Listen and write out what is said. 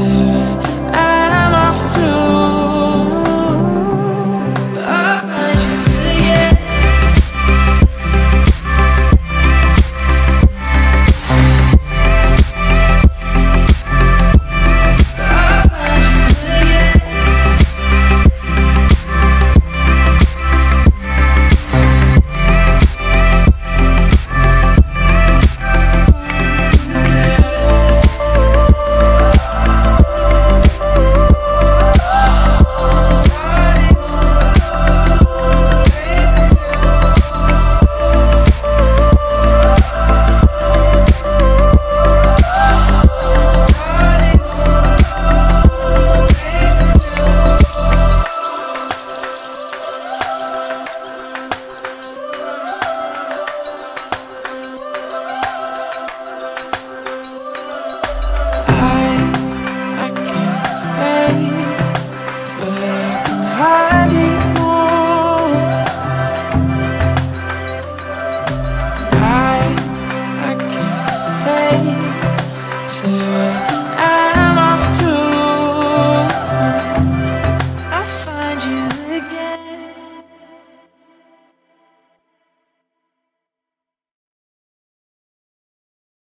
move. say